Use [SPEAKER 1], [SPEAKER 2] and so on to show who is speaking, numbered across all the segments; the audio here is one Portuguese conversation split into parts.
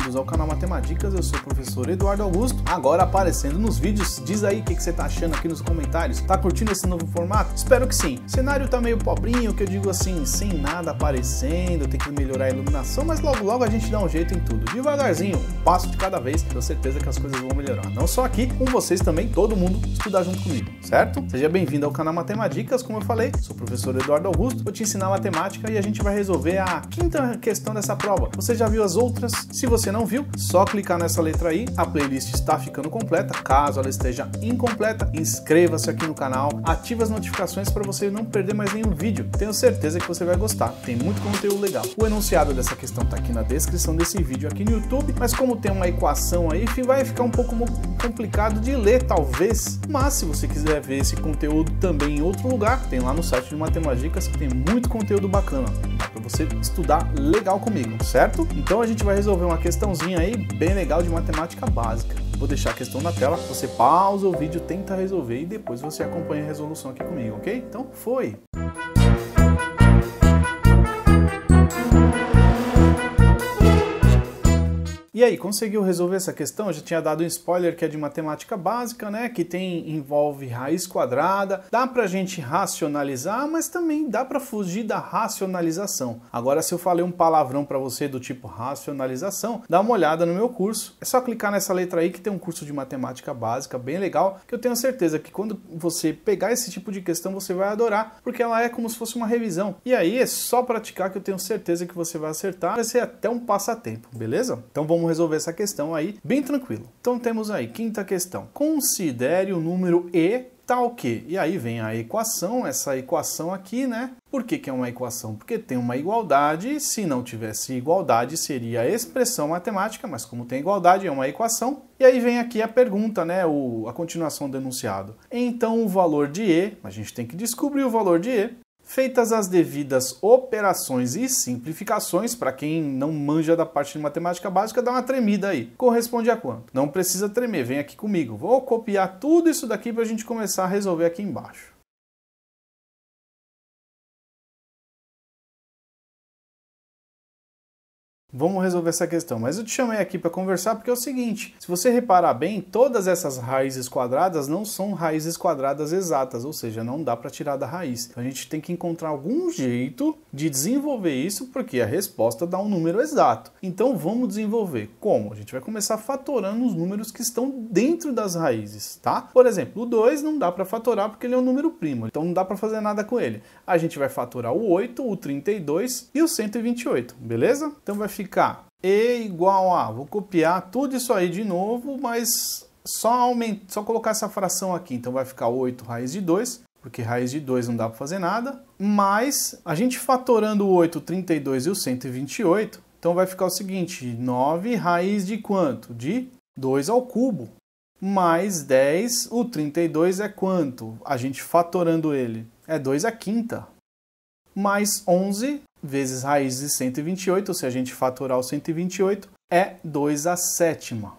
[SPEAKER 1] bem-vindos ao canal Matemáticas. Eu sou o professor Eduardo Augusto, agora aparecendo nos vídeos. Diz aí o que, que você tá achando aqui nos comentários. Tá curtindo esse novo formato? Espero que sim. O cenário tá meio pobrinho, que eu digo assim, sem nada aparecendo, tem que melhorar a iluminação, mas logo logo a gente dá um jeito em tudo. Devagarzinho, um passo de cada vez, tenho certeza que as coisas vão melhorar. Não só aqui, com vocês também, todo mundo estudar junto comigo, certo? Seja bem-vindo ao canal Matemáticas, como eu falei, sou o professor Eduardo Augusto, vou te ensinar matemática e a gente vai resolver a quinta questão dessa prova. Você já viu as outras? Se você não viu, só clicar nessa letra aí, a playlist está ficando completa. Caso ela esteja incompleta, inscreva-se aqui no canal, ative as notificações para você não perder mais nenhum vídeo. Tenho certeza que você vai gostar, tem muito conteúdo legal. O enunciado dessa questão está aqui na descrição desse vídeo aqui no YouTube, mas como tem uma equação aí, vai ficar um pouco complicado de ler talvez, mas se você quiser ver esse conteúdo também em outro lugar, tem lá no site de Matemáticas que tem muito conteúdo bacana para você estudar legal comigo, certo? Então a gente vai resolver uma questãozinha aí bem legal de matemática básica. Vou deixar a questão na tela, você pausa o vídeo, tenta resolver e depois você acompanha a resolução aqui comigo, ok? Então foi! E aí, conseguiu resolver essa questão? Eu já tinha dado um spoiler que é de matemática básica, né? Que tem envolve raiz quadrada. Dá pra gente racionalizar, mas também dá para fugir da racionalização. Agora, se eu falei um palavrão para você do tipo racionalização, dá uma olhada no meu curso. É só clicar nessa letra aí que tem um curso de matemática básica bem legal, que eu tenho certeza que quando você pegar esse tipo de questão você vai adorar, porque ela é como se fosse uma revisão. E aí é só praticar que eu tenho certeza que você vai acertar. Vai ser até um passatempo, beleza? Então vamos resolver essa questão aí bem tranquilo. Então temos aí, quinta questão. Considere o número e tal que. E aí vem a equação, essa equação aqui, né? Por que, que é uma equação? Porque tem uma igualdade, se não tivesse igualdade seria a expressão matemática, mas como tem igualdade é uma equação. E aí vem aqui a pergunta, né, o, a continuação do enunciado. Então o valor de E, a gente tem que descobrir o valor de E, Feitas as devidas operações e simplificações, para quem não manja da parte de matemática básica, dá uma tremida aí. Corresponde a quanto? Não precisa tremer, vem aqui comigo. Vou copiar tudo isso daqui para a gente começar a resolver aqui embaixo. Vamos resolver essa questão, mas eu te chamei aqui para conversar porque é o seguinte: se você reparar bem, todas essas raízes quadradas não são raízes quadradas exatas, ou seja, não dá para tirar da raiz. Então a gente tem que encontrar algum jeito de desenvolver isso, porque a resposta dá um número exato. Então vamos desenvolver. Como? A gente vai começar fatorando os números que estão dentro das raízes, tá? Por exemplo, o 2 não dá para fatorar porque ele é um número primo, então não dá para fazer nada com ele. A gente vai fatorar o 8, o 32 e o 128, beleza? Então vai ficar E igual a, vou copiar tudo isso aí de novo, mas só, aumentar, só colocar essa fração aqui. Então vai ficar 8 raiz de 2, porque raiz de 2 não dá para fazer nada. Mas a gente fatorando o 8, o 32 e o 128, então vai ficar o seguinte, 9 raiz de quanto? De 2 ao cubo. Mais 10, o 32 é quanto? A gente fatorando ele é 2 a quinta. Mais 11 vezes raiz de 128, se a gente fatorar o 128, é 2 a sétima.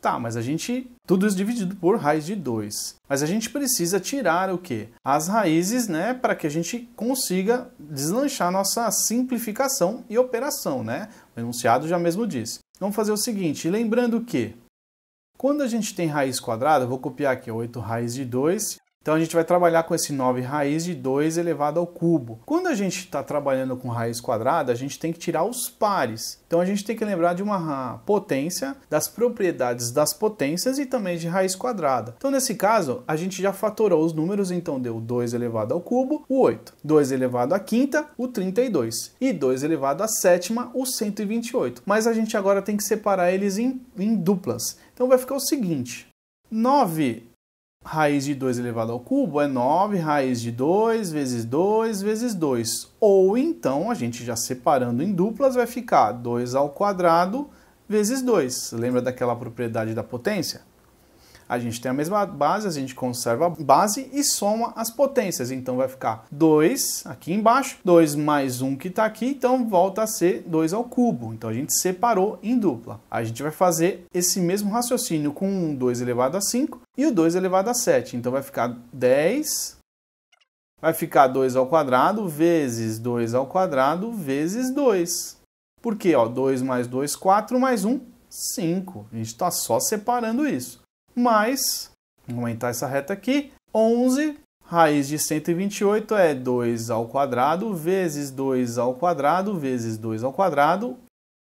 [SPEAKER 1] Tá, mas a gente. Tudo isso dividido por raiz de 2. Mas a gente precisa tirar o quê? As raízes, né? Para que a gente consiga deslanchar nossa simplificação e operação, né? O enunciado já mesmo disse. Vamos fazer o seguinte, lembrando que quando a gente tem raiz quadrada, vou copiar aqui 8 raiz de 2 então a gente vai trabalhar com esse 9 raiz de 2 elevado ao cubo. Quando a gente está trabalhando com raiz quadrada, a gente tem que tirar os pares. Então a gente tem que lembrar de uma potência, das propriedades das potências e também de raiz quadrada. Então nesse caso, a gente já fatorou os números, então deu 2 elevado ao cubo, o 8. 2 elevado à quinta, o 32. E 2 elevado à sétima, o 128. Mas a gente agora tem que separar eles em, em duplas. Então vai ficar o seguinte, 9 raiz de 2 elevado ao cubo é 9 raiz de 2 vezes 2 vezes 2. Ou então, a gente já separando em duplas, vai ficar 2 ao quadrado vezes 2. Lembra daquela propriedade da potência? A gente tem a mesma base, a gente conserva a base e soma as potências. Então vai ficar 2 aqui embaixo, 2 mais 1 que está aqui, então volta a ser 2 ao cubo. Então a gente separou em dupla. A gente vai fazer esse mesmo raciocínio com 2 elevado a 5 e o 2 elevado a 7. Então vai ficar 10 vai ficar 2 ao quadrado vezes 2 ao quadrado vezes 2. Porque, ó, 2 mais 2, 4, mais 1, 5. A gente está só separando isso. Mais, vamos aumentar essa reta aqui, 11 Raiz de 128 é 2 ao quadrado vezes 2 ao quadrado vezes 2 ao quadrado.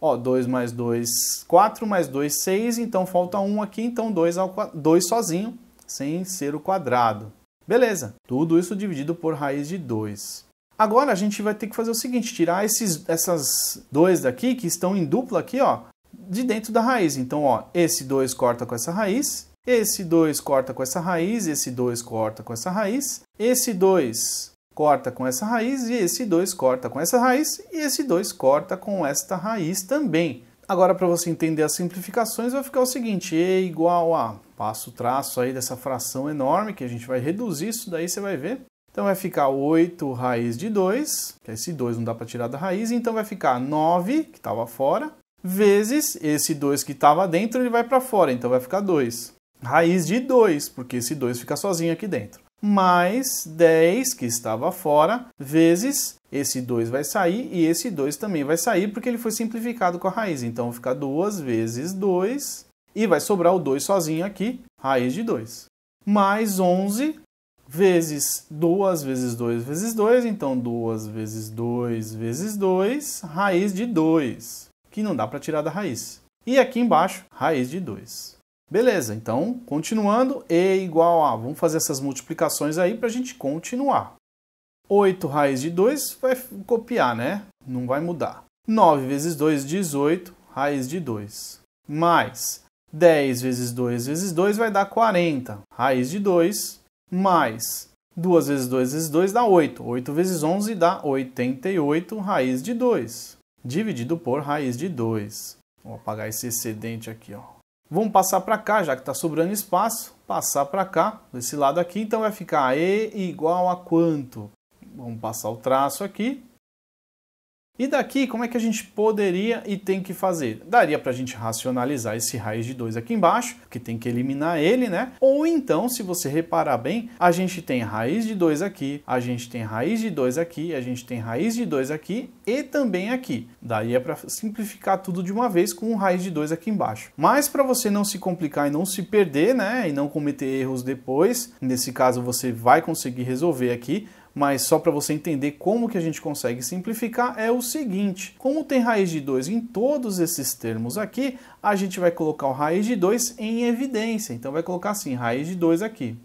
[SPEAKER 1] Ó, 2 mais 2, 4 mais 2, 6, então falta 1 aqui, então 2, ao, 2 sozinho, sem ser o quadrado. Beleza, tudo isso dividido por raiz de 2. Agora a gente vai ter que fazer o seguinte, tirar esses, essas 2 daqui, que estão em dupla aqui, ó, de dentro da raiz. Então, ó, esse 2 corta com essa raiz, esse 2 corta com essa raiz, esse 2 corta com essa raiz, esse 2 corta com essa raiz e esse 2 corta com essa raiz e esse 2 corta com esta raiz também. Agora, para você entender as simplificações, vai ficar o seguinte, E igual a, passo o traço aí dessa fração enorme, que a gente vai reduzir isso daí, você vai ver. Então vai ficar 8 raiz de 2, que esse 2 não dá para tirar da raiz, então vai ficar 9, que estava fora, vezes esse 2 que estava dentro, ele vai para fora, então vai ficar 2 raiz de 2, porque esse 2 fica sozinho aqui dentro. Mais 10, que estava fora, vezes esse 2 vai sair e esse 2 também vai sair, porque ele foi simplificado com a raiz. Então fica 2 vezes 2 e vai sobrar o 2 sozinho aqui, raiz de 2. Mais 11 vezes 2 vezes 2 vezes 2, então 2 vezes 2 vezes 2, raiz de 2, que não dá para tirar da raiz. E aqui embaixo, raiz de 2. Beleza, então, continuando, E igual a... Vamos fazer essas multiplicações aí para a gente continuar. 8 raiz de 2 vai copiar, né? Não vai mudar. 9 vezes 2, 18, raiz de 2. Mais 10 vezes 2 vezes 2 vai dar 40, raiz de 2. Mais 2 vezes 2 vezes 2 dá 8. 8 vezes 11 dá 88, raiz de 2. Dividido por raiz de 2. Vou apagar esse excedente aqui, ó. Vamos passar para cá, já que está sobrando espaço, passar para cá, desse lado aqui, então vai ficar E igual a quanto? Vamos passar o traço aqui, e daqui, como é que a gente poderia e tem que fazer? Daria para a gente racionalizar esse raiz de 2 aqui embaixo, que tem que eliminar ele, né? Ou então, se você reparar bem, a gente tem raiz de 2 aqui, a gente tem raiz de 2 aqui, a gente tem raiz de 2 aqui e também aqui. Daria para simplificar tudo de uma vez com um raiz de 2 aqui embaixo. Mas para você não se complicar e não se perder, né? E não cometer erros depois, nesse caso você vai conseguir resolver aqui, mas só para você entender como que a gente consegue simplificar é o seguinte, como tem raiz de 2 em todos esses termos aqui, a gente vai colocar o raiz de 2 em evidência, então vai colocar assim, raiz de 2 aqui.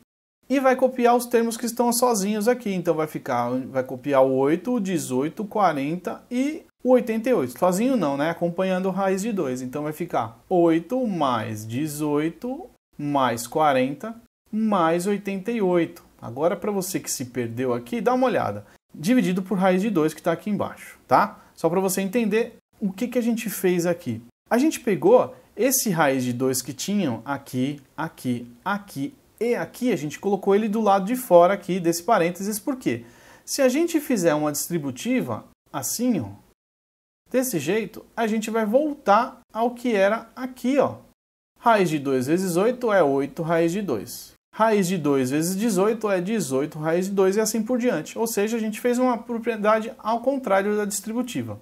[SPEAKER 1] E vai copiar os termos que estão sozinhos aqui, então vai ficar, vai copiar o 8, o 18, o 40 e o 88. Sozinho não, né? Acompanhando raiz de 2, então vai ficar 8 mais 18 mais 40 mais 88. Agora, para você que se perdeu aqui, dá uma olhada. Dividido por raiz de 2 que está aqui embaixo, tá? Só para você entender o que, que a gente fez aqui. A gente pegou esse raiz de 2 que tinham aqui, aqui, aqui e aqui, a gente colocou ele do lado de fora aqui desse parênteses, por quê? Se a gente fizer uma distributiva assim, ó, desse jeito, a gente vai voltar ao que era aqui, ó. Raiz de 2 vezes 8 é 8 raiz de 2. Raiz de 2 vezes 18 é 18 raiz de 2 e assim por diante. Ou seja, a gente fez uma propriedade ao contrário da distributiva.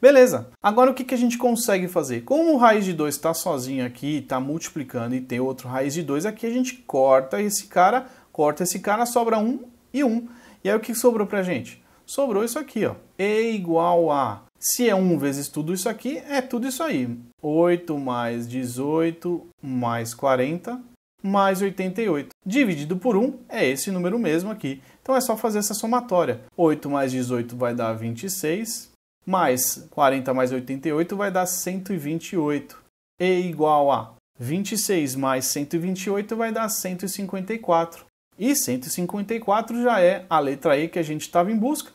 [SPEAKER 1] Beleza, agora o que, a gente consegue fazer? Como o raiz de 2 está sozinho aqui, está multiplicando e tem outro raiz de 2, aqui a gente corta esse cara, corta esse cara, sobra 1 e 1. E aí o que sobrou pra gente? Sobrou isso aqui, ó. E igual a... Se é 1 vezes tudo isso aqui, é tudo isso aí. 8 mais 18 mais 40 mais 88. Dividido por 1 é esse número mesmo aqui. Então é só fazer essa somatória. 8 mais 18 vai dar 26, mais 40 mais 88 vai dar 128. E igual a 26 mais 128 vai dar 154. E 154 já é a letra E que a gente estava em busca.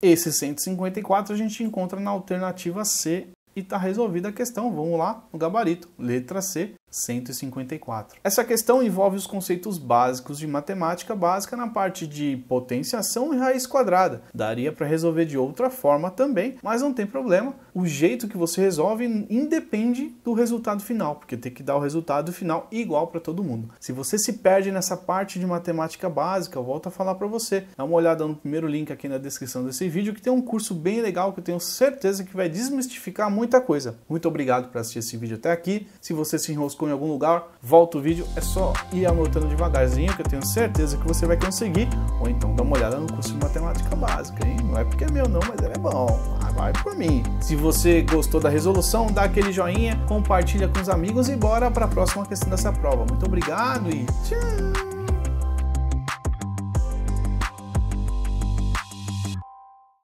[SPEAKER 1] Esse 154 a gente encontra na alternativa C e está resolvida a questão. Vamos lá no gabarito. Letra C, 154. Essa questão envolve os conceitos básicos de matemática básica na parte de potenciação e raiz quadrada. Daria para resolver de outra forma também, mas não tem problema. O jeito que você resolve independe do resultado final, porque tem que dar o resultado final igual para todo mundo. Se você se perde nessa parte de matemática básica, eu volto a falar para você. Dá uma olhada no primeiro link aqui na descrição desse vídeo que tem um curso bem legal que eu tenho certeza que vai desmistificar muita coisa. Muito obrigado por assistir esse vídeo até aqui. Se você se enroscou em algum lugar, volta o vídeo, é só ir anotando devagarzinho que eu tenho certeza que você vai conseguir. Ou então dá uma olhada no curso de matemática básica, hein? Não é porque é meu não, mas ele é bom. Ah, vai por mim. Se você gostou da resolução, dá aquele joinha, compartilha com os amigos e bora para a próxima questão dessa prova. Muito obrigado e tchau!